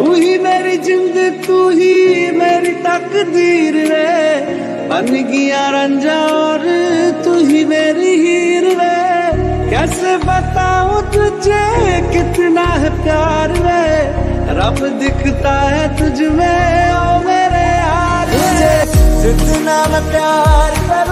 तू ही मेरी जिंद, तू ही मेरी तकदीर वे बन गया रंजा और तू ही मेरी हीर वे कैसे बताऊँ तुझे कितना है प्यार वे रब दिखता है तुझ में, ओ मेरे यार तुझे जितना मैं प्यार कर